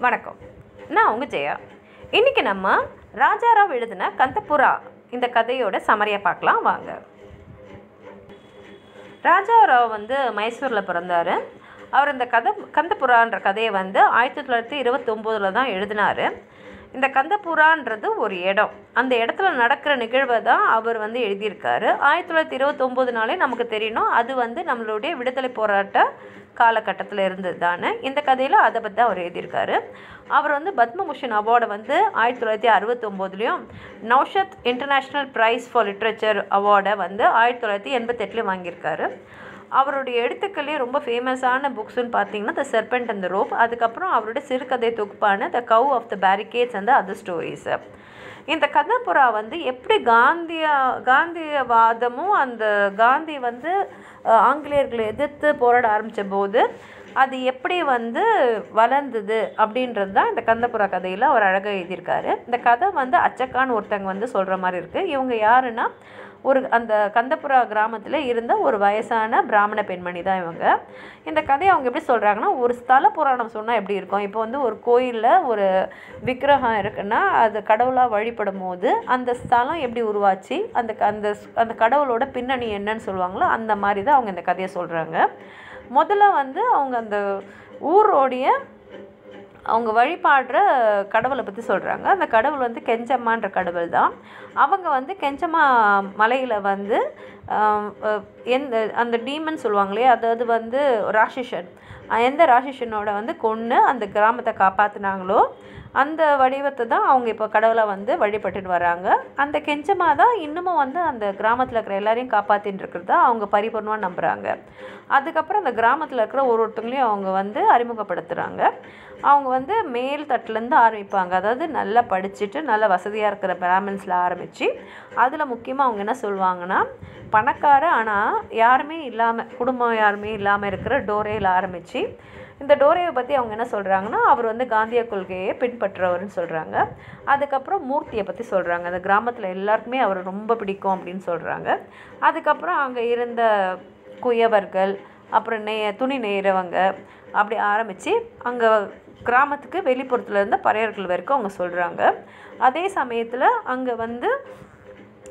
வணக்கம். நான் உங்கள் ஜெயா. இன்றைக்கி நம்ம ராஜாராவ் எழுதின கந்தபுரா இந்த கதையோட சமரியை பார்க்கலாம் வாங்க. ராஜாராவ் வந்து மைசூரில் பிறந்தார். அவர் இந்த கதை கந்தபுரான்ற கதையை வந்து ஆயிரத்தி தொள்ளாயிரத்தி இருபத்தொம்போதில் தான் எழுதினார். இந்த கந்தபுரான்றது ஒரு இடம். அந்த இடத்துல நடக்கிற நிகழ்வை தான் அவர் வந்து எழுதியிருக்காரு. ஆயிரத்தி தொள்ளாயிரத்தி இருபத்தொம்போதுனாலே நமக்கு தெரியணும். அது வந்து நம்மளுடைய விடுதலை போராட்ட காலகட்டத்தில் இருந்தது தானே இந்த கதையில் அதை பற்றி அவர் எழுதியிருக்காரு. அவர் வந்து பத்மபூஷன் அவார்டை வந்து ஆயிரத்தி தொள்ளாயிரத்தி அறுபத்தொம்போதுலேயும் Naushad international prize for literature அவார்டை வந்து ஆயிரத்தி தொள்ளாயிரத்தி எண்பத்தெட்டுலேயும் வாங்கியிருக்காரு. அவருடைய எழுத்துக்கள்லேயே ரொம்ப ஃபேமஸான புக்ஸ்னு பார்த்தீங்கன்னா த செர்பெண்ட் அண்ட் த ரோப் அதுக்கப்புறம் அவருடைய சிறுகதை தொகுப்பான the cow of the barricades and other stories இந்த கதப்புறா வந்து எப்படி காந்திய காந்தியவாதமும் அந்த காந்தி வந்து ஆங்கிலேயர்களை எதிர்த்து போராட ஆரம்பித்த போது அது எப்படி வந்து வளர்ந்தது அப்படின்றது தான் இந்த கந்தப்புறா கதையில் அவர் அழகாக எழுதியிருக்காரு. இந்த கதை வந்து அச்சக்கான்னு ஒருத்தங்க வந்து சொல்கிற மாதிரி இருக்குது இவங்க யாருன்னா ஒரு அந்த கந்தபுரா கிராமத்தில் இருந்த ஒரு வயசான பிராமண பெண்மணி தான் இவங்க. இந்த கதையை அவங்க எப்படி சொல்கிறாங்கன்னா ஒரு ஸ்தல புராணம் சொன்னால் எப்படி இருக்கும்? இப்போ வந்து ஒரு கோயிலில் ஒரு விக்கிரகம் இருக்குன்னா அது கடவுளாக வழிபடும் போது அந்த ஸ்தலம் எப்படி உருவாச்சு? அந்த அந்த ஸ்- அந்த கடவுளோட பின்னணி என்னன்னு சொல்லுவாங்களோ அந்த மாதிரி தான் அவங்க இந்த கதையை சொல்கிறாங்க முதல்ல வந்து அவங்க அந்த ஊரோடைய அவங்க வழிபாடுற கடவுளை பற்றி சொல்கிறாங்க அந்த கடவுள் வந்து கெஞ்சம்மான்ற கடவுள் தான். அவங்க வந்து கெஞ்சம்மா மலையில் வந்து எந்த அந்த டீமன் சொல்லுவாங்க இல்லையா அதாவது வந்து ராஷிஷன் எந்த ராஷிஷனோட வந்து கொன்று அந்த கிராமத்தை காப்பாற்றினாங்களோ அந்த வடிவத்தை தான் அவங்க இப்போ கடவுளை வந்து வழிபட்டுட்டு வராங்க. அந்த கெஞ்சமாக தான் இன்னமும் வந்து அந்த கிராமத்தில் இருக்கிற எல்லாரையும் காப்பாற்றின்னு இருக்கிறத அவங்க பரிபூர்ணமாக நம்புகிறாங்க அதுக்கப்புறம் அந்த கிராமத்தில் இருக்கிற ஒரு ஒருத்தங்களையும் அவங்க வந்து அறிமுகப்படுத்துகிறாங்க அவங்க வந்து மேல் தட்டிலேருந்து ஆரம்பிப்பாங்க. அதாவது நல்லா படிச்சுட்டு நல்ல வசதியாக இருக்கிற பிராமின்ஸில் ஆரம்பித்து அதில் முக்கியமாக அவங்க என்ன சொல்லுவாங்கன்னா பணக்கார ஆனால் யாருமே இல்லாமல் குடும்பம் யாருமே இல்லாமல் இருக்கிற டோரேயில் ஆரம்பித்து இந்த டோரேவை பற்றி அவங்க என்ன சொல்கிறாங்கன்னா அவர் வந்து காந்திய கொள்கையை பின்பற்றுறவர்னு சொல்கிறாங்க அதுக்கப்புறம் மூர்த்தியை பற்றி சொல்கிறாங்க அந்த கிராமத்தில் எல்லாருக்குமே அவர் ரொம்ப பிடிக்கும் அப்படின்னு சொல்கிறாங்க அதுக்கப்புறம் அங்கே இருந்த குயவர்கள் அப்புறம் நெய் துணி நெய்கிறவங்க அப்படி ஆரம்பித்து அங்கே கிராமத்துக்கு வெளிப்புறத்தில் இருந்த பறையர்கள் வரைக்கும் அவங்க சொல்கிறாங்க அதே சமயத்தில் அங்கே வந்து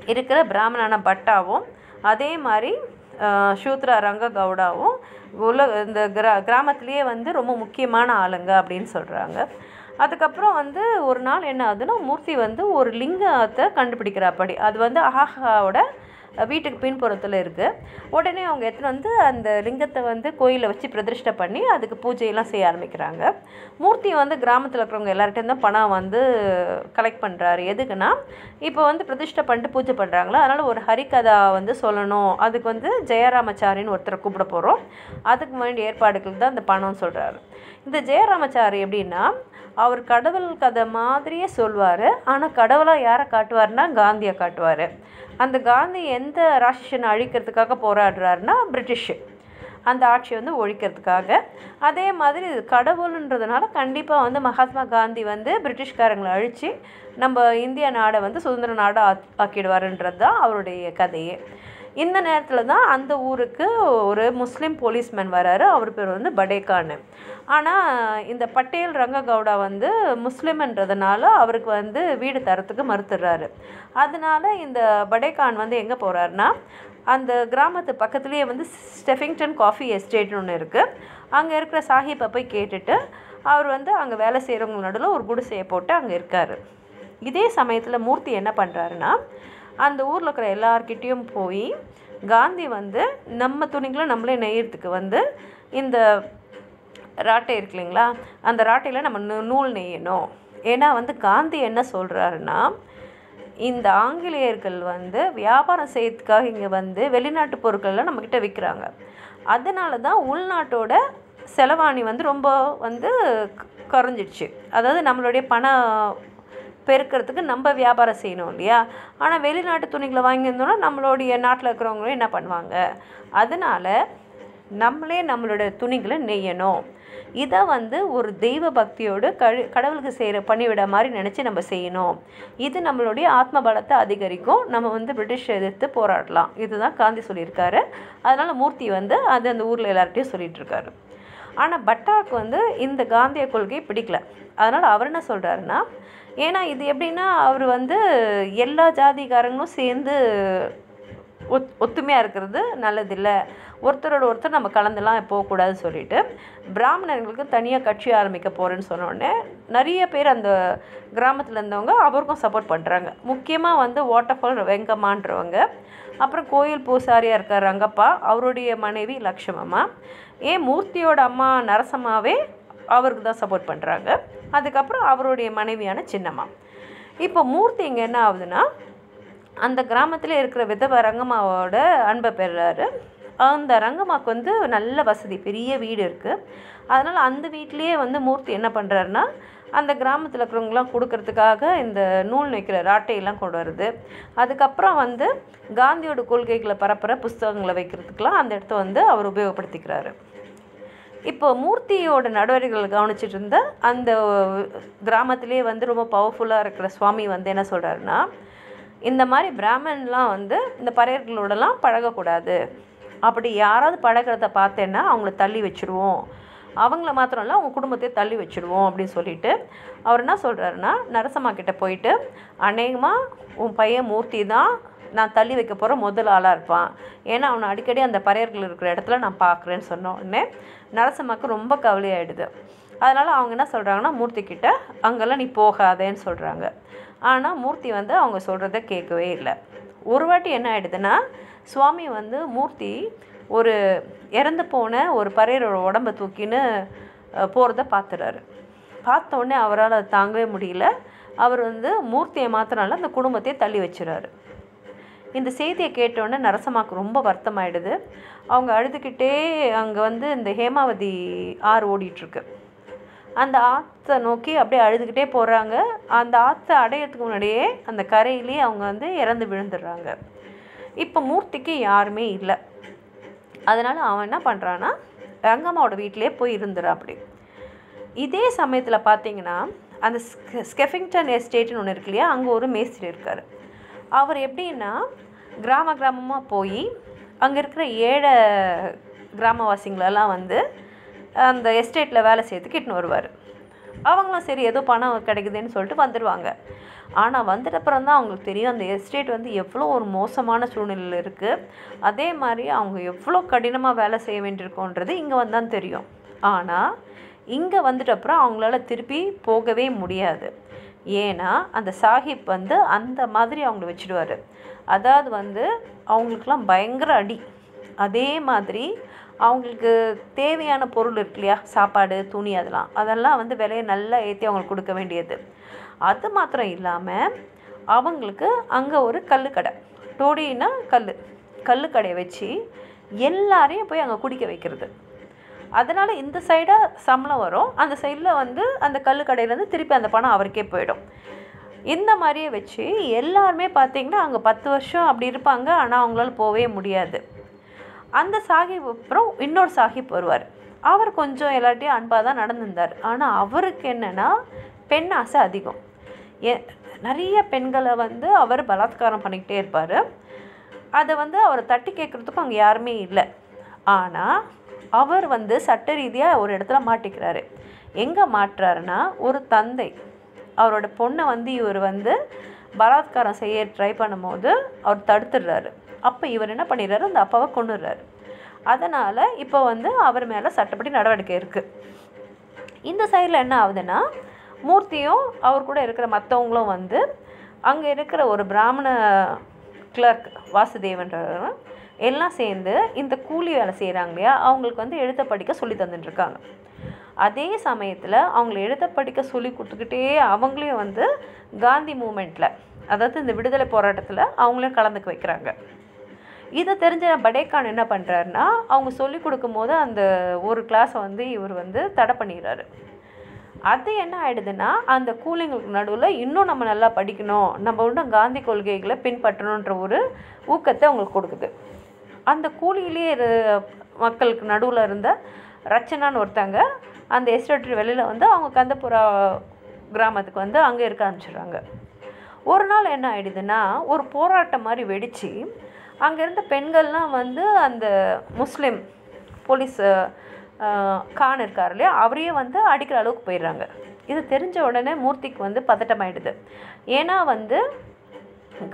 இருக்கிற பிராமணான பட்டாவும் அதே மாதிரி ஷூத்ரா சூத்ரா ரங்க கவுடாவும் உலக இந்த கிரா கிராமத்துலேயே வந்து ரொம்ப முக்கியமான ஆளுங்க அப்படின்னு சொல்கிறாங்க அதுக்கப்புறம் வந்து ஒரு நாள் என்ன ஆகுதுன்னா மூர்த்தி வந்து ஒரு லிங்கத்தை கண்டுபிடிக்கிறாப்படி அது வந்து அஹாஹாவோட வீட்டுக்கு பின்புறத்தில் இருக்குது உடனே அவங்க எடுத்துன்னு வந்து அந்த லிங்கத்தை வந்து கோயிலில் வச்சு பிரதிஷ்டை பண்ணி அதுக்கு பூஜையெல்லாம் செய்ய ஆரம்பிக்கிறாங்க. மூர்த்தி வந்து கிராமத்தில் இருக்கிறவங்க எல்லார்கிட்டையும் தான் பணம் வந்து கலெக்ட் பண்ணுறாரு எதுக்குன்னா இப்போ வந்து பிரதிஷ்டை பண்ணிட்டு பூஜை பண்ணுறாங்களா அதனால் ஒரு ஹரிகதா வந்து சொல்லணும். அதுக்கு வந்து ஜெயராமச்சாரின்னு ஒருத்தரை கூப்பிட போகிறோம் அதுக்கு வேண்டிய ஏற்பாடுகள் தான் அந்த பணம்னு சொல்கிறாரு இந்த ஜெயராமச்சாரி எப்படின்னா அவர் கடவுள் கதை மாதிரியே சொல்வார். ஆனால் கடவுளாக யாரை காட்டுவார்னா காந்தியை காட்டுவார். அந்த காந்தி எந்த ராட்சசனை அழிக்கிறதுக்காக போராடுறாருன்னா பிரிட்டிஷ். அந்த ஆட்சியை வந்து ஒழிக்கிறதுக்காக. அதே மாதிரி கடவுள்ன்றதுனால கண்டிப்பாக வந்து மகாத்மா காந்தி வந்து பிரிட்டிஷ்காரங்களை அழித்து நம்ம இந்திய நாடை வந்து சுதந்திர நாடாக ஆக்கிடுவாருன்றது தான் அவருடைய கதையே. இந்த நேரத்தில் தான் அந்த ஊருக்கு ஒரு முஸ்லீம் போலீஸ்மேன் வராரு. அவர் பேர் வந்து படேகான் ஆனால் இந்த பட்டேல் ரங்ககவுடா வந்து முஸ்லீம்ன்றதுனால அவருக்கு வந்து வீடு தரத்துக்கு மறுத்துடுறாரு அதனால இந்த படேகான் வந்து எங்கே போகிறாருன்னா அந்த கிராமத்து பக்கத்துலேயே வந்து ஸ்டெஃபிங்டன் காஃபி எஸ்டேட்னு ஒன்று இருக்குது அங்கே இருக்கிற சாஹிப்பை போய் கேட்டுட்டு அவர் வந்து அங்கே வேலை செய்கிறவங்க நடுவில் ஒரு குடிசையை போட்டு அங்கே இருக்கார். இதே சமயத்தில் மூர்த்தி என்ன பண்ணுறாருன்னா அந்த ஊரில் இருக்கிற எல்லார்கிட்டேயும் போய் காந்தி வந்து நம்ம துணிகளை நம்மளே நெய்யறதுக்கு வந்து இந்த ராட்டை இருக்கு இல்லைங்களா? அந்த ராட்டையில் நம்ம நூ- நூல் நெய்யணும். ஏன்னா வந்து காந்தி என்ன சொல்கிறாருன்னா இந்த ஆங்கிலேயர்கள் வந்து வியாபாரம் செய்யறதுக்காக இங்கே வந்து வெளிநாட்டு பொருட்கள்லாம் நம்மக்கிட்ட விற்கிறாங்க அதனால தான் உள்நாட்டோட செலவாணி வந்து ரொம்ப வந்து குறைஞ்சிடுச்சு. அதாவது நம்மளுடைய பண பெருக்கிறதுக்கு நம்ம வியாபாரம் செய்யணும் இல்லையா? ஆனால் வெளிநாட்டு துணிகளை வாங்கியிருந்தோம்னா நம்மளுடைய நாட்டில் இருக்கிறவங்களும் என்ன பண்ணுவாங்க? அதனால் நம்மளே நம்மளோட துணிகளை நெய்யணும். இதை வந்து ஒரு தெய்வ பக்தியோடு கழு கடவுளுக்கு செய்கிற பணிவிட மாதிரி நினச்சி நம்ம செய்யணும். இது நம்மளுடைய ஆத்ம பலத்தை அதிகரிக்கும். நம்ம வந்து பிரிட்டிஷ் எதிர்த்து போராடலாம். இதுதான் காந்தி சொல்லியிருக்காரு. அதனால் மூர்த்தி வந்து அது அந்த ஊரில் எல்லார்ட்டையும் சொல்லிகிட்ருக்காரு இருக்காரு ஆனால் பட்டாவுக்கு வந்து இந்த காந்திய கொள்கை பிடிக்கல. அதனால் அவர் என்ன சொல்கிறாருன்னா ஏன்னா இது எப்படின்னா அவர் வந்து எல்லா ஜாதிக்காரங்களும் சேர்ந்து ஒத் ஒத்துமையாக இருக்கிறது நல்லதில்லை. ஒருத்தரோட ஒருத்தர் நம்ம கலந்துலாம் போகக்கூடாதுன்னு சொல்லிட்டு பிராமணர்களுக்கு தனியாக கட்சி ஆரம்பிக்க போகிறேன்னு சொன்னோடனே நிறைய பேர் அந்த கிராமத்தில் இருந்தவங்க அவருக்கும் சப்போர்ட் பண்ணுறாங்க முக்கியமாக வந்து வாட்டர்ஃபால் வெங்கம்மான்றவங்க அப்புறம் கோயில் பூசாரியாக இருக்கார் ரங்கப்பா அவருடைய மனைவி லக்ஷ்மம்மா. ஏன் மூர்த்தியோட அம்மா நரசம்மாவே அவருக்கு தான் சப்போர்ட் பண்ணுறாங்க அதுக்கப்புறம் அவருடைய மனைவியான சின்னம்மா. இப்போ மூர்த்தி இங்கே என்ன ஆகுதுன்னா அந்த கிராமத்தில் இருக்கிற விதவ ரங்கம்மாவோட அன்பை பெறுறாரு அந்த ரங்கம்மாவுக்கு வந்து நல்ல வசதி பெரிய வீடு இருக்குது அதனால் அந்த வீட்லேயே வந்து மூர்த்தி என்ன பண்ணுறாருன்னா அந்த கிராமத்தில் இருக்கிறவங்களாம் கொடுக்கறதுக்காக இந்த நூல் நெய்க்கிற ராட்டையெல்லாம் கொண்டு வருது. அதுக்கப்புறம் வந்து காந்தியோட கொள்கைகளை பரப்புகிற புஸ்தகங்களை வைக்கிறதுக்கெலாம் அந்த இடத்த வந்து அவர் உபயோகப்படுத்திக்கிறாரு. இப்போ மூர்த்தியோட நடவடிக்கைகளை கவனிச்சிட்டு இருந்த அந்த கிராமத்திலே வந்து ரொம்ப பவர்ஃபுல்லாக இருக்கிற சுவாமி வந்து என்ன சொல்கிறாருன்னா இந்த மாதிரி பிராமன்லாம் வந்து இந்த பறையர்களோடலாம் பழகக்கூடாது. அப்படி யாராவது பழகிறத பார்த்தேன்னா அவங்கள தள்ளி வச்சுருவோம். அவங்கள மாத்திரம் இல்லை அவங்க குடும்பத்தையே தள்ளி வச்சுருவோம் அப்படின்னு சொல்லிட்டு அவர் என்ன சொல்கிறாருன்னா நரசம்மா கிட்டே போயிட்டு அநேகமாக உன் பையன் மூர்த்தி தான் நான் தள்ளி வைக்க போகிற முதல் ஆளாக இருப்பான். ஏன்னா அவனை அடிக்கடி அந்த பறையர்கள் இருக்கிற இடத்துல நான் பார்க்குறேன்னு சொன்ன உடனே நரசம்மாவுக்கு ரொம்ப கவலையாயிடுது. அதனால் அவங்க என்ன சொல்கிறாங்கன்னா மூர்த்தி கிட்ட அங்கெல்லாம் நீ போகாதேன்னு சொல்கிறாங்க ஆனால் மூர்த்தி வந்து அவங்க சொல்கிறத கேட்கவே இல்லை. ஒரு வாட்டி என்ன ஆகிடுதுன்னா சுவாமி வந்து மூர்த்தி ஒரு இறந்து போன ஒரு பறையரோட உடம்ப தூக்கின்னு போகிறத பார்த்துறாரு. பார்த்தோடனே அவரால் அதை தாங்கவே முடியல. அவர் வந்து மூர்த்தியை மாத்தினால அந்த குடும்பத்தையே தள்ளி வச்சுறாரு. இந்த செய்தியை கேட்டோடனே நரசம்மாவுக்கு ரொம்ப வருத்தமாயிடுது. அவங்க அழுதுகிட்டே அங்கே வந்து இந்த ஹேமாவதி ஆறு ஓடிட்டுருக்கு அந்த ஆற்றை நோக்கி அப்படியே அழுதுகிட்டே போகிறாங்க அந்த ஆற்றை அடையிறதுக்கு முன்னாடியே அந்த கரையிலேயே அவங்க வந்து இறந்து விழுந்துடுறாங்க. இப்போ மூர்த்திக்கு யாருமே இல்லை. அதனால் அவன் என்ன பண்ணுறான்னா ரங்கம்மாவோட வீட்டிலே போய் இருந்துடுறான் அப்படி இதே சமயத்தில் பார்த்தீங்கன்னா அந்த ஸ்கெஃபிங்டன் எஸ்டேட்னு ஒன்று இருக்கு இல்லையா அங்கே ஒரு மேஸ்திரி இருக்கார். அவர் எப்படின்னா கிராம கிராமமாக போய் அங்கே இருக்கிற ஏழை கிராமவாசிங்களெல்லாம் வந்து அந்த எஸ்டேட்டில் வேலை செய்யறதுக்கு இட்டுன்னு வருவார். அவங்களும் சரி ஏதோ பணம் கிடைக்குதுன்னு சொல்லிட்டு வந்துடுவாங்க ஆனால் வந்துட்டப்புறம் தான் அவங்களுக்கு தெரியும் அந்த எஸ்டேட் வந்து எவ்வளோ ஒரு மோசமான சூழ்நிலையில் இருக்குது அதே மாதிரி அவங்க எவ்வளோ கடினமாக வேலை செய்ய வேண்டியிருக்கோன்றது இங்கே வந்தான் தெரியும். ஆனால் இங்கே வந்துட்டப்புறம் அவங்களால திருப்பி போகவே முடியாது. ஏன்னா அந்த சாஹிப் வந்து அந்த மாதிரி அவங்கள வச்சுடுவார். அதாவது வந்து அவங்களுக்கெல்லாம் பயங்கர அடி. அதே மாதிரி அவங்களுக்கு தேவையான பொருள் இருக்கு இல்லையா? சாப்பாடு துணி அதெல்லாம். அதெல்லாம் வந்து விலையை நல்லா ஏற்றி அவங்களுக்கு கொடுக்க வேண்டியது. அது மாத்திரம் இல்லாமல் அவங்களுக்கு அங்கே ஒரு கல்லுக்கடை டோடின்னா கல் கல்லுக்கடையை வச்சு எல்லாரையும் போய் அங்கே குடிக்க வைக்கிறது. அதனால் இந்த சைடாக சம்பளம் வரும். அந்த சைடில் வந்து அந்த கல்லுக்கடையிலேருந்து திருப்பி அந்த பணம் அவருக்கே போயிடும். இந்த மாதிரியே வச்சு எல்லாருமே பார்த்திங்கன்னா அங்கே பத்து வருஷம் அப்படி இருப்பாங்க. ஆனால் அவங்களால போகவே முடியாது. அந்த சாஹிப் அப்புறம் இன்னொரு சாஹிப் வருவார் அவர் கொஞ்சம் எல்லார்ட்டையும் அன்பாக தான் நடந்திருந்தார். ஆனால் அவருக்கு என்னென்னா பெண் ஆசை அதிகம். ஏ நிறைய பெண்களை வந்து அவர் பலாத்காரம் பண்ணிக்கிட்டே இருப்பார். அதை வந்து அவரை தட்டி கேட்குறதுக்கும் அங்கே யாருமே இல்லை. ஆனால் அவர் வந்து சட்ட ரீதியாக ஒரு இடத்துல மாட்டிக்கிறாரு. எங்கே மாட்டுறாருன்னா ஒரு தந்தை. அவரோட பொண்ணை வந்து இவர் வந்து பலாத்காரம் செய்ய ட்ரை பண்ணும்போது அவர் தடுத்துடுறாரு. அப்போ இவர் என்ன பண்ணிடுறாரு? அந்த அப்பாவை கொண்டுடுறாரு அதனால் இப்போ வந்து அவர் மேலே சட்டப்படி நடவடிக்கை இருக்குது இந்த சைடில் என்ன ஆகுதுன்னா மூர்த்தியும் அவர் கூட இருக்கிற மற்றவங்களும் வந்து அங்கே இருக்கிற ஒரு பிராமண கிளர்க் வாசுதேவன்றவர் எல்லாம் சேர்ந்து இந்த கூலி வேலை செய்கிறாங்க இல்லையா? அவங்களுக்கு வந்து எழுத்த படிக்க சொல்லி தந்துட்டுருக்காங்க அதே சமயத்தில் அவங்கள எழுத படிக்க சொல்லி கொடுத்துக்கிட்டே அவங்களையும் வந்து காந்தி மூமெண்ட்டில் அதாவது இந்த விடுதலை போராட்டத்தில் அவங்களையும் கலந்துக்க வைக்கிறாங்க. இதை தெரிஞ்ச படேகான் என்ன பண்ணுறாருன்னா அவங்க சொல்லி கொடுக்கும்போது அந்த ஒரு கிளாஸை வந்து இவர் வந்து தடை பண்ணிடுறாரு. அது என்ன ஆயிடுதுன்னா அந்த கூலிங்களுக்கு நடுவில் இன்னும் நம்ம நல்லா படிக்கணும் நம்ம இன்னும் காந்தி கொள்கைகளை பின்பற்றணுன்ற ஒரு ஊக்கத்தை அவங்களுக்கு கொடுக்குது. அந்த கூலியிலே இரு மக்களுக்கு நடுவில் இருந்த ரச்சனான்னு ஒருத்தங்க அந்த எஸ்டேட் வெளியில் வந்து அவங்க கந்தபுரா கிராமத்துக்கு வந்து அங்கே இருக்க ஆரம்பிச்சிடுறாங்க. ஒரு நாள் என்ன ஆயிடுதுன்னா ஒரு போராட்டம் மாதிரி வெடித்து அங்கே இருந்த பெண்கள்லாம் வந்து அந்த முஸ்லீம் போலீஸ் கான் இருக்கார் இல்லையா அவரையே வந்து அடிக்கிற அளவுக்கு போயிடுறாங்க. இது தெரிஞ்ச உடனே மூர்த்திக்கு வந்து பதட்டமாயிடுது. ஏன்னா வந்து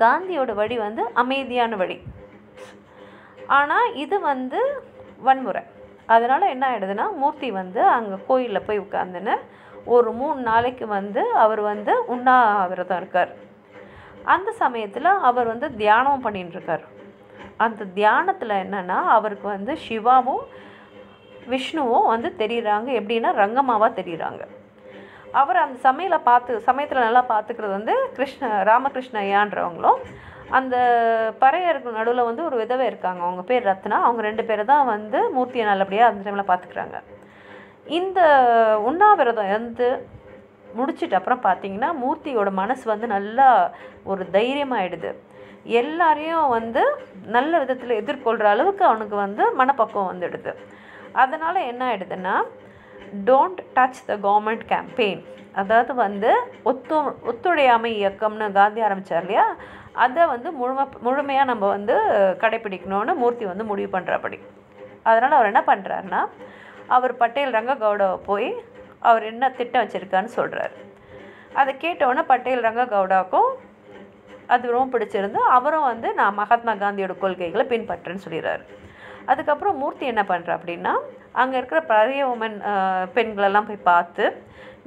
காந்தியோட வழி வந்து அமைதியான வழி. ஆனால் இது வந்து வன்முறை. அதனால் என்ன ஆகிடுதுன்னா மூர்த்தி வந்து அங்கே கோயிலில் போய் உட்காந்துன்னு ஒரு மூணு நாளைக்கு வந்து அவர் வந்து உண்ணாவிரதம் இருக்கார். அந்த சமயத்தில் அவர் வந்து தியானம் பண்ணிட்டுருக்கார் அந்த தியானத்தில் என்னென்னா அவருக்கு வந்து சிவாவும் விஷ்ணுவும் வந்து தெரிகிறாங்க எப்படின்னா ரங்கமாவாக தெரியுறாங்க. அவர் அந்த சமையலை பார்த்து சமயத்தில் நல்லா பார்த்துக்கிறது வந்து கிருஷ்ண ராமகிருஷ்ண ஐயான்றவங்களும். அந்த பறையருக்கு நடுவில் வந்து ஒரு விதவை இருக்காங்க. அவங்க பேர் ரத்னா. அவங்க ரெண்டு பேரை தான் வந்து மூர்த்தியை நல்லபடியாக அந்த டைமில் பார்த்துக்கிறாங்க. இந்த உண்ணாவிரதம் வந்து முடிச்சிட்டு அப்புறம் பார்த்தீங்கன்னா மூர்த்தியோட மனசு வந்து நல்லா ஒரு தைரியமாகிடுது எல்லாரையும் வந்து நல்ல விதத்தில் எதிர்கொள்கிற அளவுக்கு அவனுக்கு வந்து மனப்பக்குவம் வந்துடுது. அதனால் என்ன ஆயிடுதுன்னா don't touch the government campaign அதாவது வந்து ஒத்து ஒத்துழையாமை இயக்கம்னு காந்தி ஆரம்பித்தார் இல்லையா? அதை வந்து முழும முழுமையாக நம்ம வந்து கடைப்பிடிக்கணும்னு மூர்த்தி வந்து முடிவு பண்ணுறபடி அதனால் அவர் என்ன பண்ணுறாருன்னா அவர் பட்டேல் ரங்ககவுடாவை போய் அவர் என்ன திட்டம் வச்சுருக்கான்னு சொல்கிறாரு அதை கேட்டவுடனே பட்டேல் ரங்ககவுடாவுக்கும் அது ரொம்ப பிடிச்சிருந்து அவரும் வந்து நான் மகாத்மா காந்தியோட கொள்கைகளை பின்பற்றேன்னு சொல்லிடுறாரு. அதுக்கப்புறம் மூர்த்தி என்ன பண்ணுற அப்படின்னா அங்கே இருக்கிற பழைய உமன் பெண்களெல்லாம் போய் பார்த்து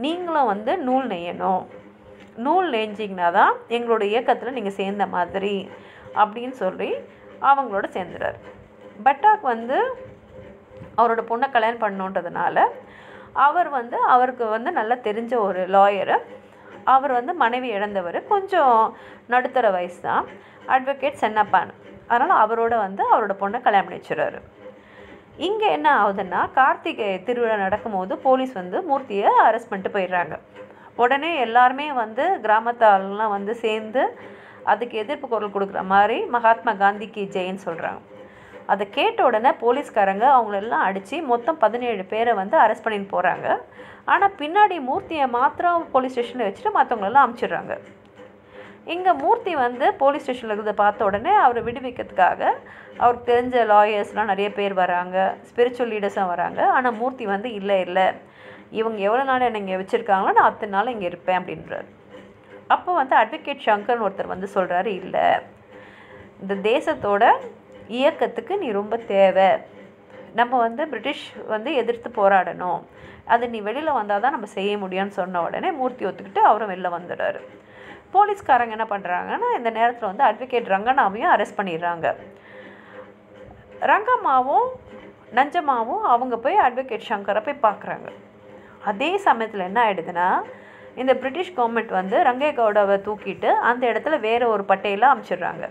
நீங்களும் வந்து நூல் நெய்யணும். நூல் நெஞ்சிங்கன்னா தான் எங்களோட இயக்கத்தில் நீங்கள் சேர்ந்த மாதிரி அப்படின்னு சொல்லி அவங்களோட சேர்ந்துறாரு. பட்டாக் வந்து அவரோட பொண்ணை கல்யாணம் பண்ணணுன்றதுனால அவர் வந்து அவருக்கு வந்து நல்லா தெரிஞ்ச ஒரு லாயரு அவர் வந்து மனைவி இழந்தவர். கொஞ்சம் நடுத்தர வயசு தான் அட்வொகேட் சென்னப்பான். அதனால் அவரோட வந்து அவரோட பொண்ணை கல்யாணம் பண்ணி வச்சுறாரு இங்கே என்ன ஆகுதுன்னா கார்த்திகை திருவிழா நடக்கும்போது போலீஸ் வந்து மூர்த்தியை அரெஸ்ட் பண்ணிட்டு போயிடுறாங்க. உடனே எல்லாருமே வந்து கிராமத்தாளெலாம் வந்து சேர்ந்து அதுக்கு எதிர்ப்பு குரல் கொடுக்குற மாதிரி மகாத்மா காந்திக்கு ஜெயின்னு சொல்கிறாங்க அதை கேட்ட உடனே போலீஸ்காரங்க அவங்களெல்லாம் அடித்து மொத்தம் பதினேழு பேரை வந்து அரெஸ்ட் பண்ணிட்டு போகிறாங்க ஆனால் பின்னாடி மூர்த்தியை மாத்திரம் போலீஸ் ஸ்டேஷனில் வச்சுட்டு மற்றவங்களெல்லாம் அமுச்சிடுறாங்க. இங்கே மூர்த்தி வந்து போலீஸ் ஸ்டேஷனில் இருக்கிறத பார்த்த உடனே அவரை விடுவிக்கிறதுக்காக அவருக்கு தெரிஞ்ச லாயர்ஸ்லாம் நிறைய பேர் வராங்க ஸ்பிரிச்சுவல் லீடர்ஸும் வராங்க. ஆனால் மூர்த்தி வந்து இல்லை இல்லை. இவங்க எவ்வளோ நாள் என்னை இங்கே வச்சுருக்காங்களோ நான் அத்தனை நாள் இங்கே இருப்பேன் அப்படின்றார். அப்போ வந்து அட்வொகேட் சங்கர்னு ஒருத்தர் வந்து சொல்கிறாரு இல்லை. இந்த தேசத்தோட இயக்கத்துக்கு நீ ரொம்ப தேவை. நம்ம வந்து பிரிட்டிஷ் வந்து எதிர்த்து போராடணும். அது நீ வெளியில் வந்தால் தான் நம்ம செய்ய முடியும்னு சொன்ன உடனே மூர்த்தி ஒத்துக்கிட்டு அவரும் வெளில வந்துடுறாரு. போலீஸ்காரங்க என்ன பண்ணுறாங்கன்னா இந்த நேரத்தில் வந்து அட்வொகேட் ரங்கனாவையும் அரெஸ்ட் பண்ணிடுறாங்க. ரங்கம்மாவும் நஞ்சம்மாவும் அவங்க போய் அட்வொகேட் சங்கரை போய் பார்க்குறாங்க அதே சமயத்தில் என்ன ஆயிடுதுன்னா இந்த பிரிட்டிஷ் கவர்மெண்ட் வந்து ரங்கேகவுடாவை தூக்கிட்டு அந்த இடத்துல வேறு ஒரு பட்டையில் அமைச்சிடுறாங்க.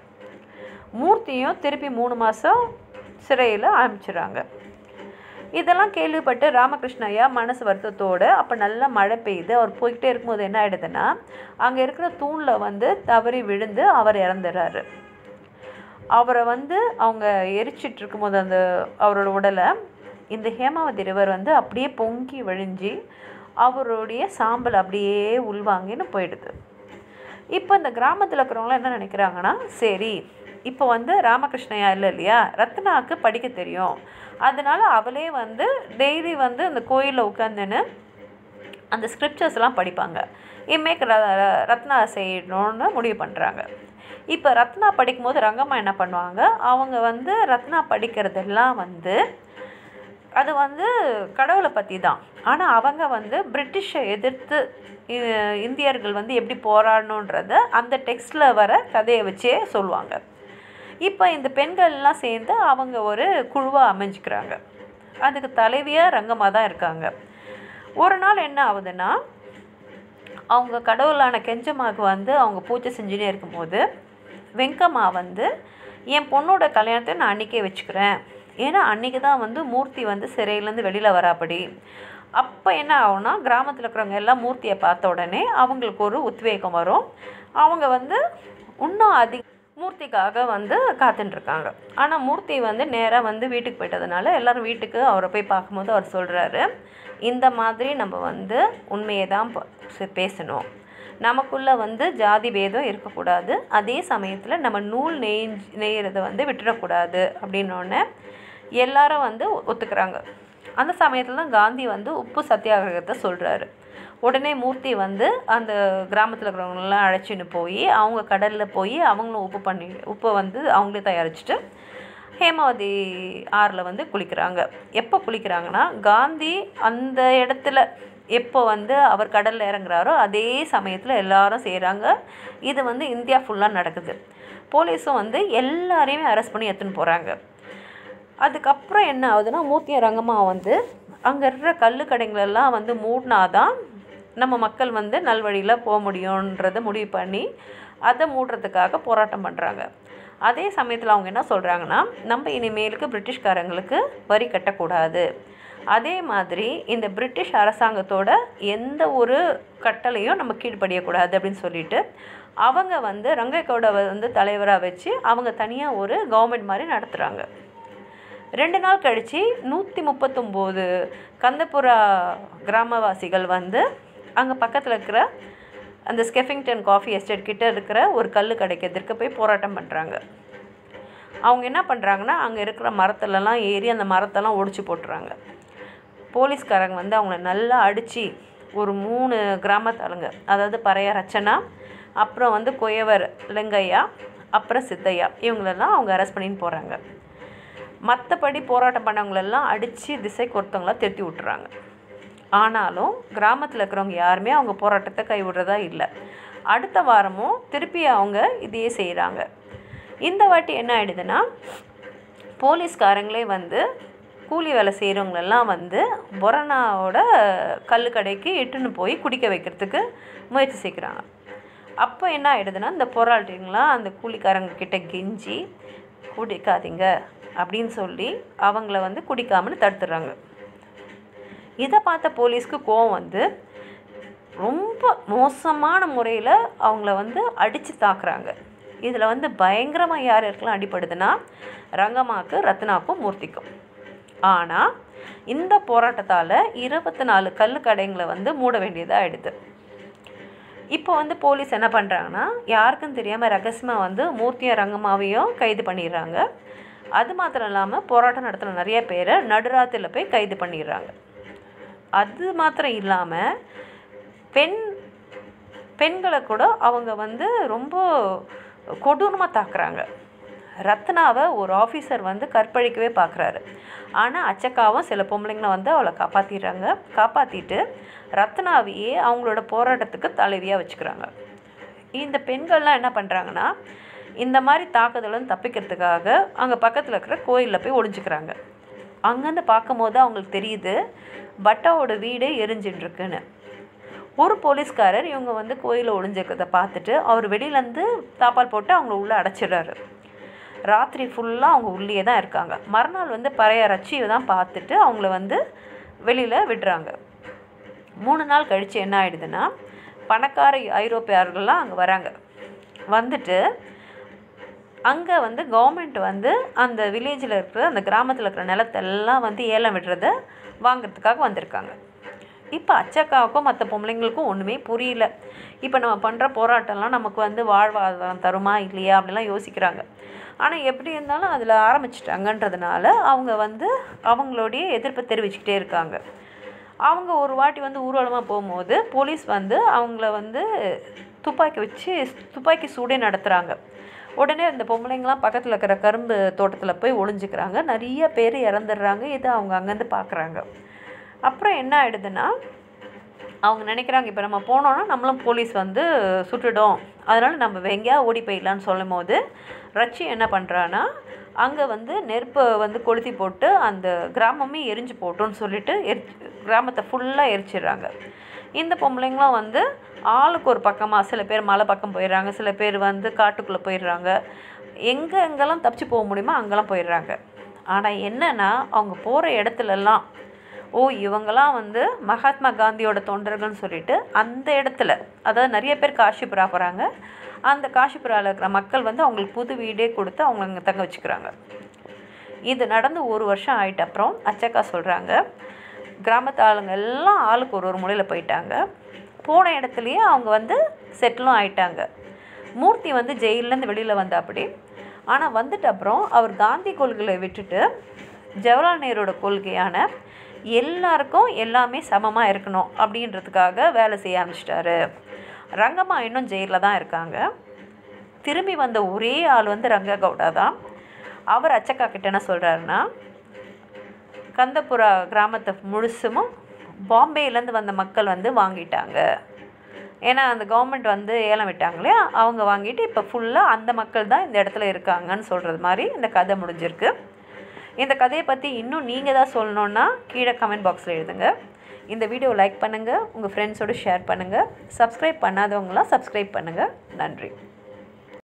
மூர்த்தியும் திருப்பி மூணு மாதம் சிறையில் அனுப்பிச்சிடுறாங்க. இதெல்லாம் கேள்விப்பட்டு ராமகிருஷ்ண ஐயா மனசு வருத்தத்தோடு அப்போ நல்லா மழை பெய்யுது அவர் போய்கிட்டே இருக்கும்போது என்ன ஆயிடுதுன்னா அங்கே இருக்கிற தூணில் வந்து தவறி விழுந்து அவர் இறந்துடுறாரு அவரை வந்து அவங்க எரிச்சிட்டு இருக்கும்போது அந்த அவரோட உடலை இந்த ஹேமாவதி ரிவர் வந்து அப்படியே பொங்கி வழிஞ்சி அவருடைய சாம்பல் அப்படியே உள்வாங்கின்னு போயிடுது. இப்போ இந்த கிராமத்தில் இருக்கிறவங்களாம் என்ன நினைக்கிறாங்கன்னா சரி இப்போ வந்து ராமகிருஷ்ணயா இல்லை இல்லையா? ரத்னாவுக்கு படிக்க தெரியும். அதனால அவளே வந்து டெய்லி வந்து அந்த கோயிலில் உட்காந்துன்னு அந்த ஸ்கிரிப்சர்ஸ்லாம் படிப்பாங்க. இமேக் ர ரத்னா செய்யணும்னு முடிவு பண்ணுறாங்க இப்போ ரத்னா படிக்கும்போது ரங்கம்மா என்ன பண்ணுவாங்க? அவங்க வந்து ரத்னா படிக்கிறதெல்லாம் வந்து அது வந்து கடவுளை பற்றி தான் ஆனால் அவங்க வந்து பிரிட்டிஷை எதிர்த்து இந்தியர்கள் வந்து எப்படி போராடணுன்றத அந்த டெக்ஸ்டில் வர கதையை வச்சே சொல்லுவாங்க. இப்போ இந்த பெண்கள்லாம் சேர்ந்து அவங்க ஒரு குழுவாக அமைஞ்சிக்கிறாங்க. அதுக்கு தலைவியாக ரங்கமாக தான் இருக்காங்க. ஒரு நாள் என்ன ஆகுதுன்னா அவங்க கடவுளான கெஞ்சம்மாவுக்கு வந்து அவங்க பூஜை செஞ்சுனே இருக்கும்போது வெங்கம்மா வந்து என் பொண்ணோட கல்யாணத்தை நான் அன்றைக்கே வச்சுக்கிறேன். ஏன்னா அன்றைக்கி தான் வந்து மூர்த்தி வந்து சிறையிலேருந்து வெளியில் வராப்படி. அப்போ என்ன ஆகும்னா கிராமத்தில் இருக்கிறவங்க எல்லாம் மூர்த்தியை பார்த்த உடனே அவங்களுக்கு ஒரு உத்வேகம் வரும். அவங்க வந்து இன்னும் அதிக மூர்த்திக்காக வந்து காத்துட்ருக்காங்க ஆனால் மூர்த்தி வந்து நேராக வந்து வீட்டுக்கு போயிட்டதுனால எல்லாரும் வீட்டுக்கு அவரை போய் பார்க்கும்போது அவர் சொல்கிறாரு இந்த மாதிரி நம்ம வந்து உண்மையை தான் பேசணும். நமக்குள்ளே வந்து ஜாதி பேதம் இருக்கக்கூடாது. அதே சமயத்தில் நம்ம நூல் நெய் நெய்கிறத வந்து விட்டுறக்கூடாது. அப்படின்னோடனே எல்லாரும் வந்து ஒத்துக்கிறாங்க. அந்த சமயத்தில் தான் காந்தி வந்து உப்பு சத்தியாகிரகத்தை சொல்கிறாரு உடனே மூர்த்தி வந்து அந்த கிராமத்தில் இருக்கிறவங்களெல்லாம் அழைச்சின்னு போய் அவங்க கடலில் போய் அவங்களும் உப்பு பண்ணி உப்பை வந்து அவங்களே தயாரிச்சுட்டு ஹேமாவதி ஆறில் வந்து குளிக்கிறாங்க. எப்போ குளிக்கிறாங்கன்னா காந்தி அந்த இடத்துல எப்போ வந்து அவர் கடலில் இறங்குறாரோ அதே சமயத்தில் எல்லாரும் செய்கிறாங்க இது வந்து இந்தியா ஃபுல்லாக நடக்குது. போலீஸும் வந்து எல்லாரையுமே அரெஸ்ட் பண்ணி எடுத்துன்னு போகிறாங்க அதுக்கப்புறம் என்ன ஆகுதுன்னா மூர்த்திய ரங்கம்மா வந்து அங்கே இருக்கிற கல்லு கடைங்களெல்லாம் வந்து மூடினாதான் நம்ம மக்கள் வந்து நல்வழியில் போக முடியுன்றதை முடிவு பண்ணி அதை மூடுறதுக்காக போராட்டம் பண்ணுறாங்க அதே சமயத்தில் அவங்க என்ன சொல்கிறாங்கன்னா நம்ம இனிமேலுக்கு பிரிட்டிஷ்காரங்களுக்கு வரி கட்டக்கூடாது. அதே மாதிரி இந்த பிரிட்டிஷ் அரசாங்கத்தோட எந்த ஒரு கட்டளையும் நம்ம கீழ்ப்படியக்கூடாது அப்படின்னு சொல்லிட்டு அவங்க வந்து ரங்கக்கோட வந்து தலைவராக வச்சு அவங்க தனியாக ஒரு கவர்மெண்ட் மாதிரி நடத்துகிறாங்க ரெண்டு நாள் கழித்து நூற்றி முப்பத்தொம்போது கந்தப்புரா கிராமவாசிகள் வந்து அங்கே பக்கத்தில் இருக்கிற அந்த ஸ்கெஃபிங்டன் காஃபி எஸ்டேட் கிட்டே இருக்கிற ஒரு கல் கிடைக்கிறதுக்கு போய் போராட்டம் பண்ணுறாங்க அவங்க என்ன பண்ணுறாங்கன்னா அங்கே இருக்கிற மரத்துலலாம் ஏறி அந்த மரத்தெல்லாம் ஒடிச்சு போட்டுறாங்க. போலீஸ்காரங்க வந்து அவங்கள நல்லா அடித்து ஒரு மூணு கிராமத்தாளுங்க அதாவது பறைய ரச்சனா அப்புறம் வந்து கொயவர் லிங்கையா அப்புறம் சித்தையா இவங்களெல்லாம் அவங்க அரெஸ்ட் பண்ணின்னு போகிறாங்க மற்றபடி போராட்டம் பண்ணவங்களெல்லாம் அடித்து திசைக்கு ஒருத்தவங்களாக திருத்தி விட்டுறாங்க. ஆனாலும் கிராமத்தில் இருக்கிறவங்க யாருமே அவங்க போராட்டத்தை கைவிடுறதா இல்லை. அடுத்த வாரமும் திருப்பி அவங்க இதையே செய்கிறாங்க இந்த வாட்டி என்ன ஆயிடுதுன்னா போலீஸ்காரங்களே வந்து கூலி வேலை செய்கிறவங்களெல்லாம் வந்து பொரணாவோட கல் கடைக்கு இட்டுன்னு போய் குடிக்க வைக்கிறதுக்கு முயற்சி செய்கிறாங்க. அப்போ என்ன ஆகிடுதுன்னா இந்த போராட்டங்களாம் அந்த கூலிக்காரங்க கிட்ட கெஞ்சி குடிக்காதீங்க அப்படின்னு சொல்லி அவங்கள வந்து குடிக்காமன்னு தடுத்துடுறாங்க இதை பார்த்த போலீஸ்க்கு கோவம் வந்து ரொம்ப மோசமான முறையில் அவங்கள வந்து அடித்து தாக்குறாங்க. இதில் வந்து பயங்கரமாக யார் யாருக்கெல்லாம் அடிப்படுதுன்னா ரங்கம்மாவுக்கு ரத்னாக்கும் மூர்த்திக்கும். ஆனால் இந்த போராட்டத்தால் இருபத்தி நாலு கல் கடைங்களை வந்து மூட வேண்டியதாக ஆயிடுது. இப்போ வந்து போலீஸ் என்ன பண்ணுறாங்கன்னா யாருக்கும் தெரியாமல் ரகசியமாக வந்து மூர்த்தியும் ரங்கமாவையும் கைது பண்ணிடுறாங்க. அது மாத்திரம் இல்லாமல் போராட்டம் நடத்தின நிறைய பேரை நடுராத்திரியில் போய் கைது பண்ணிடுறாங்க. அது மாத்திரம் இல்லாமல் பெண் பெண்களை கூட அவங்க வந்து ரொம்ப கொடூரமாக தாக்குறாங்க. ரத்னாவை ஒரு ஆஃபீஸர் வந்து கற்பழிக்கவே பார்க்குறாரு ஆனால் அச்சக்காவும் சில பொம்பளைங்களை வந்து அவளை காப்பாற்றிடுறாங்க காப்பாற்றிட்டு ரத்னாவையே அவங்களோட போராட்டத்துக்கு தலைவியாக வச்சுக்கிறாங்க. இந்த பெண்கள்லாம் என்ன பண்ணுறாங்கன்னா இந்த மாதிரி தாக்குதலும் தப்பிக்கிறதுக்காக அங்கே பக்கத்தில் இருக்கிற கோயிலில் போய் ஒழிஞ்சிக்கிறாங்க அங்கேருந்து பார்க்கும்போது அவங்களுக்கு தெரியுது பட்டாவோட வீடு எரிஞ்சின்னு ஒரு போலீஸ்காரர் இவங்க வந்து கோயிலில் ஒளிஞ்சிருக்கிறத பார்த்துட்டு அவர் வெளியிலேருந்து தாப்பால் போட்டு அவங்கள உள்ளே அடைச்சிடுறாரு. ராத்திரி ஃபுல்லாக அவங்க உள்ளே தான் இருக்காங்க. மறுநாள் வந்து பழைய ரச்சியை தான் பார்த்துட்டு அவங்கள வந்து வெளியில் விடுறாங்க. மூணு நாள் கழித்து என்ன ஆகிடுதுன்னா பணக்கார ஐரோப்பியர்கள்லாம் அங்கே வராங்க. வந்துட்டு அங்கே வந்து கவர்மெண்ட் வந்து அந்த வில்லேஜில் இருக்கிற அந்த கிராமத்தில் இருக்கிற நிலத்தெல்லாம் வந்து ஏலம் விடுறத வாங்குறதுக்காக வந்திருக்காங்க. இப்போ அச்சக்காவுக்கும் மற்ற பொம்பளைங்களுக்கும் ஒன்றுமே புரியல. இப்போ நம்ம பண்ணுற போராட்டம்லாம் நமக்கு வந்து வாழ்வாதாரம் தருமா இல்லையா அப்படிலாம் யோசிக்கிறாங்க. ஆனால் எப்படி இருந்தாலும் அதில் ஆரம்பிச்சிட்டாங்கன்றதுனால அவங்க வந்து அவங்களுடைய எதிர்ப்பை தெரிவிச்சுக்கிட்டே இருக்காங்க. அவங்க ஒரு வாட்டி வந்து ஊர்வலமாக போகும்போது போலீஸ் வந்து அவங்கள வந்து துப்பாக்கி வச்சு துப்பாக்கி சூடே நடத்துகிறாங்க உடனே அந்த பொம்பளைங்களாம் பக்கத்தில் இருக்கிற கரும்பு தோட்டத்தில் போய் ஒளிஞ்சுக்கிறாங்க. நிறைய பேர் இறந்துடுறாங்க. இதை அவங்க அங்கேருந்து பார்க்குறாங்க. அப்புறம் என்ன ஆயிடுதுன்னா அவங்க நினைக்கிறாங்க இப்போ நம்ம போனோன்னா நம்மளும் போலீஸ் வந்து சுட்டுடும். அதனால் நம்ம எங்கேயா ஓடி போயிடலான்னு சொல்லும் போது ரச்சி என்ன பண்ணுறான்னா அங்கே வந்து நெருப்பை வந்து கொளுத்தி போட்டு அந்த கிராமமே எரிஞ்சு போட்டோன்னு சொல்லிட்டு எரி கிராமத்தை ஃபுல்லாக எரிச்சிடுறாங்க. இந்த பொம்பளைங்களும் வந்து ஆளுக்கு ஒரு பக்கமாக சில பேர் மலை பக்கம் போயிடுறாங்க சில பேர் வந்து காட்டுக்குள்ளே போயிடுறாங்க. எங்கே எங்கெல்லாம் தப்பிச்சு போக முடியுமோ அங்கெல்லாம் போயிடுறாங்க. ஆனால் என்னென்னா அவங்க போகிற இடத்துலலாம் ஓ இவங்கெல்லாம் வந்து மகாத்மா காந்தியோட தொண்டர்கள்னு சொல்லிட்டு அந்த இடத்துல அதாவது நிறைய பேர் காஷிபுரா போகிறாங்க அந்த காஷிபுராவில் இருக்கிற மக்கள் வந்து அவங்களுக்கு புது வீடே கொடுத்து அவங்கள அங்கே தங்க வச்சுக்கிறாங்க. இது நடந்து ஒரு வருஷம் ஆகிட்ட அப்புறம் அச்சக்கா சொல்கிறாங்க கிராமத்து ஆளுங்க எல்லாம் ஆளுக்கு ஒரு ஒரு மூலையில் போயிட்டாங்க. போன இடத்துலையே அவங்க வந்து செட்டிலும் ஆயிட்டாங்க. மூர்த்தி வந்து ஜெயிலேருந்து வெளியில் வந்த அப்படி ஆனால் வந்துட்டு அப்புறம் அவர் காந்தி கொள்கையை விட்டுட்டு ஜவஹர்லால் நேரோட கொள்கையான எல்லாருக்கும் எல்லாமே சமமாக இருக்கணும் அப்படின்றதுக்காக வேலை செய்ய ஆரம்பிச்சிட்டாரு. ரங்கம்மா இன்னும் ஜெயிலில் தான் இருக்காங்க. திரும்பி வந்த ஒரே ஆள் வந்து ரங்ககவுடா தான். அவர் அச்சக்கா கிட்ட என்ன சொல்கிறாருன்னா கந்தபுரா கிராமத்தை முழுசுமும் பாம்பேலேருந்து வந்த மக்கள் வந்து வாங்கிட்டாங்க. ஏன்னா அந்த கவர்மெண்ட் வந்து ஏலம் விட்டாங்க இல்லையா? அவங்க வாங்கிட்டு இப்போ ஃபுல்லாக அந்த மக்கள் தான் இந்த இடத்துல இருக்காங்கன்னு சொல்கிறது மாதிரி இந்த கதை முடிஞ்சிருக்கு. இந்த கதையை பற்றி இன்னும் நீங்கள் தான் சொல்லணுன்னா கீழே கமெண்ட் பாக்ஸில் எழுதுங்க. இந்த வீடியோ லைக் பண்ணுங்கள் உங்கள் ஃப்ரெண்ட்ஸோடு ஷேர் பண்ணுங்கள் சப்ஸ்கிரைப் பண்ணாதவங்களாம் சப்ஸ்கிரைப் பண்ணுங்கள் நன்றி.